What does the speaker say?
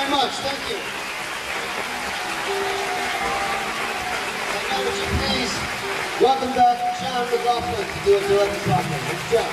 very much. Thank you. And now would you please welcome back John McLaughlin to do a director's program. John.